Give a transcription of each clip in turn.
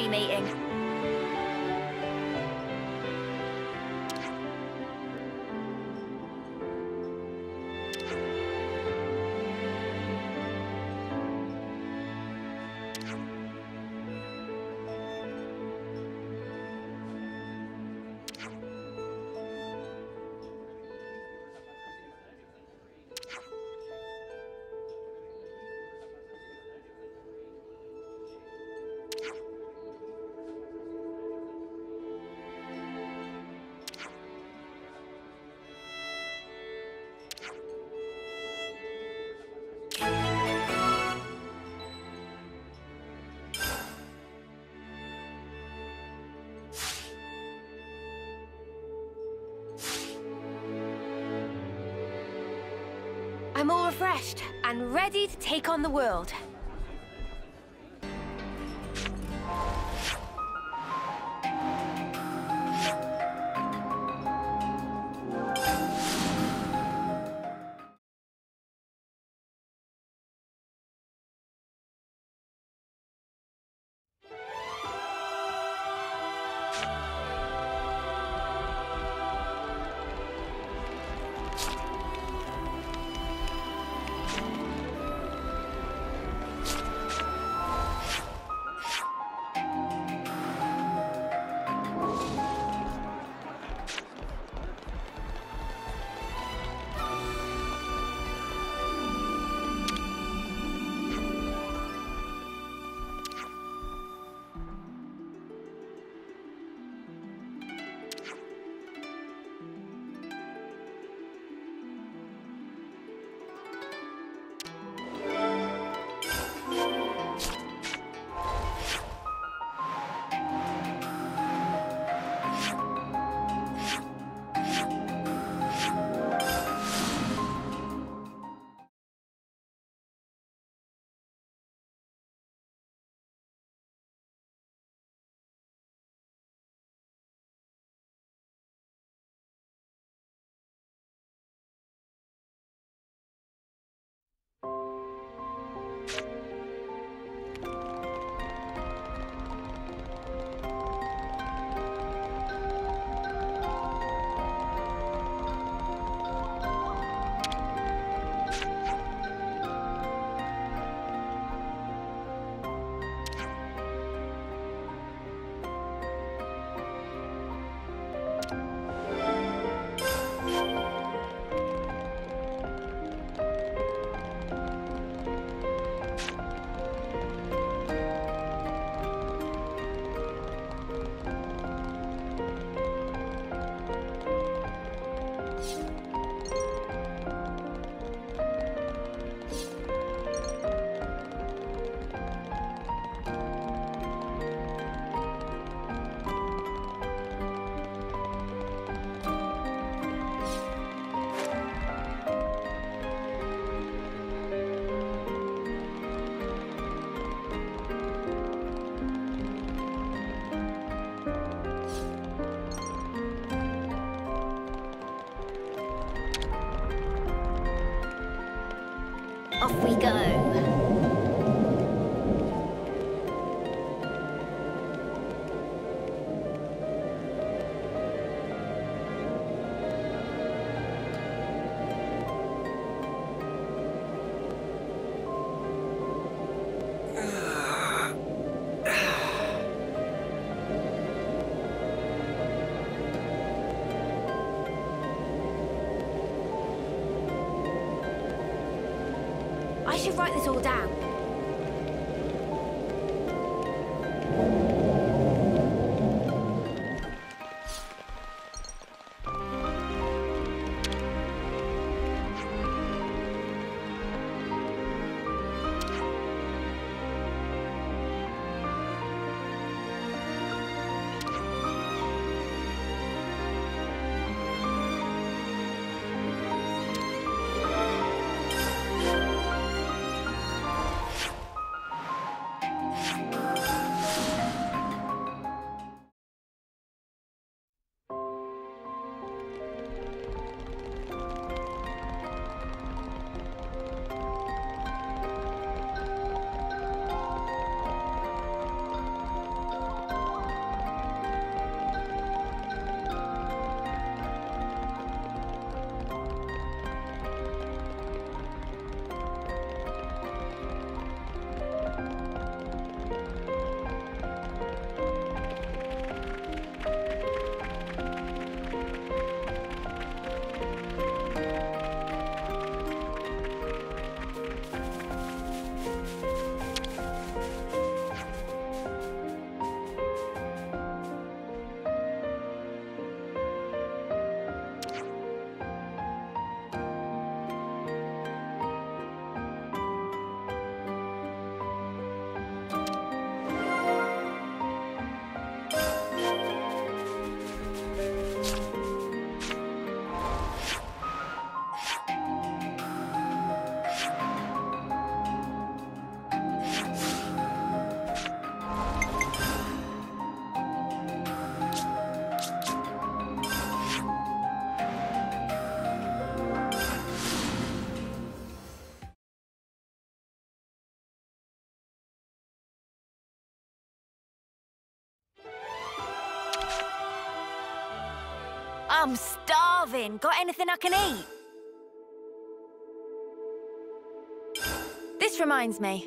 strategy meeting. I'm all refreshed and ready to take on the world. Off we go. Write this all down. I'm starving. Got anything I can eat? This reminds me.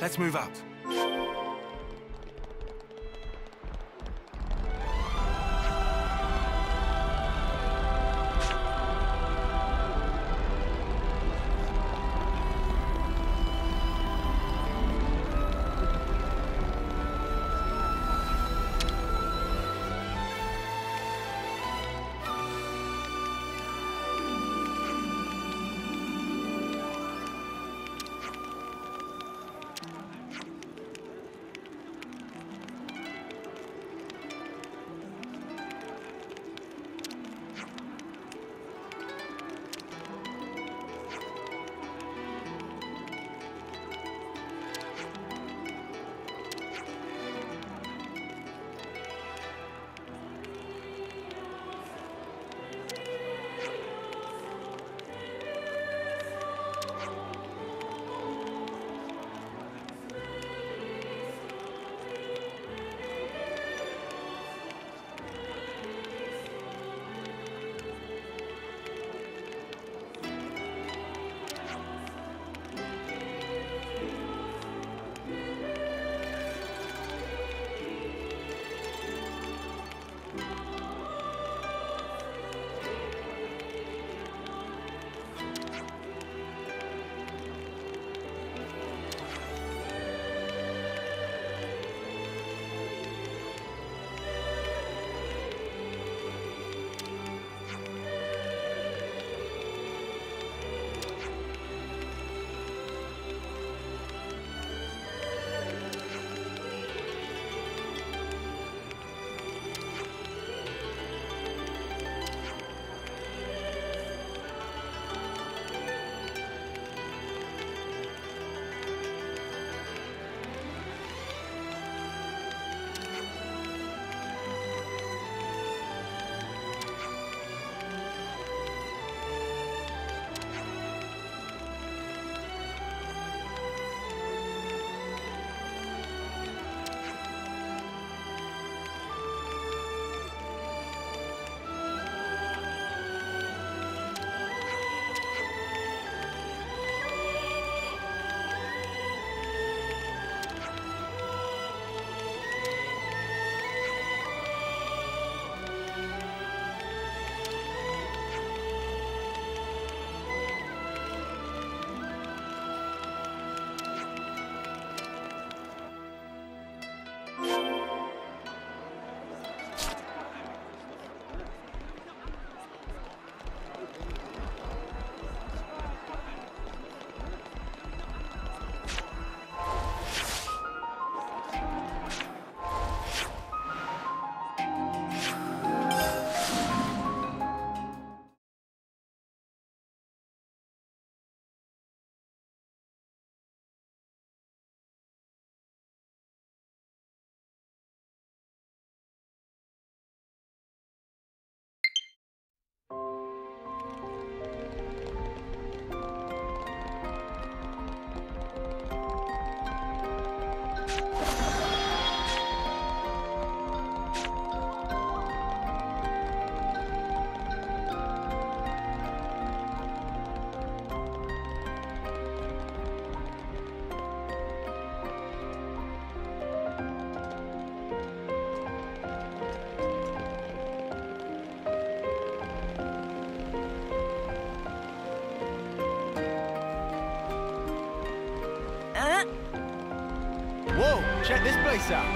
Let's move out. Check this place out.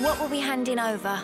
What will be handing over?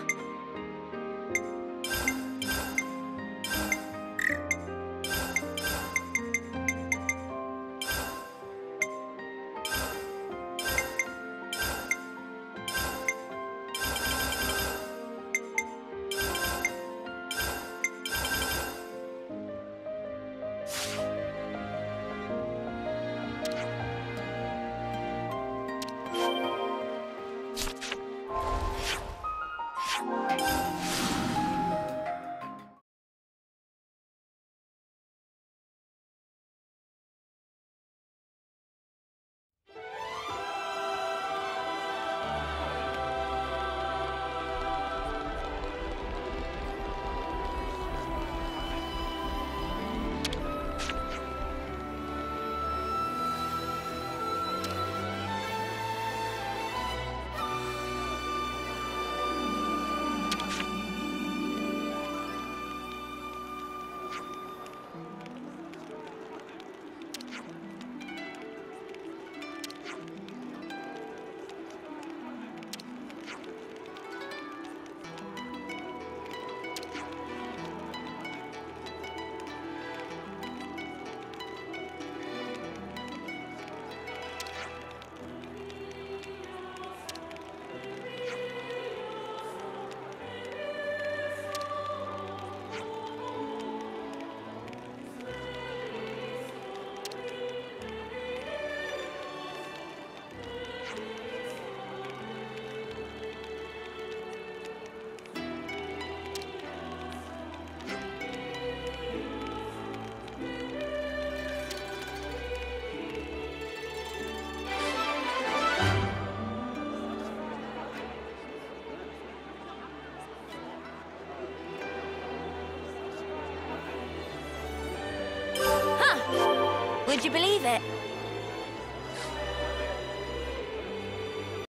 Would you believe it?